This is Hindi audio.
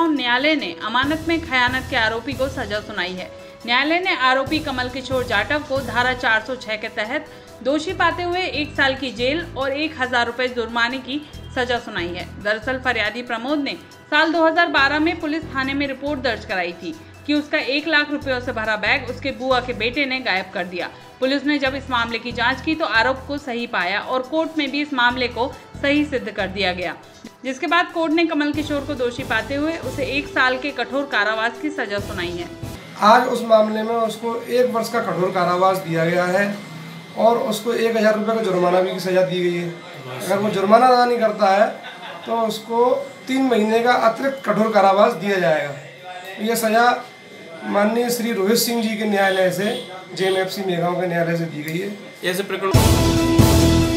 न्यायालय ने अमानत में खयानत के आरोपी को सजा सुनाई है। न्यायालय ने आरोपी कमल किशोर जाटव को धारा 406 के तहत दोषी पाते हुए एक साल की जेल और एक हज़ार रुपए जुर्माने की सजा सुनाई है। दरअसल फरियादी प्रमोद ने साल 2012 में पुलिस थाने में रिपोर्ट दर्ज कराई थी कि उसका एक लाख रुपयों से भरा बैग उसके बुआ के बेटे ने गायब कर दिया। पुलिस ने जब इस मामले की जाँच की तो आरोप को सही पाया और कोर्ट में भी इस मामले को सही सिद्ध कर दिया गया। जिसके बाद कोर्ट ने कमल किशोर को दोषी पाते हुए उसे एक साल के कठोर कारावास की सजा सुनाई है। आज उस मामले में उसको एक वर्ष का कठोर कारावास दिया गया है और उसको एक हज़ार रुपये का जुर्माना भी की सज़ा दी गई है। अगर वो जुर्माना अदा नहीं करता है तो उसको तीन महीने का अतिरिक्त कठोर कारावास दिया जाएगा। ये सज़ा माननीय श्री रोहित सिंह जी के न्यायालय से जे एम एफ़ सी मेघाओं के न्यायालय से दी गई है। ऐसे प्रकरण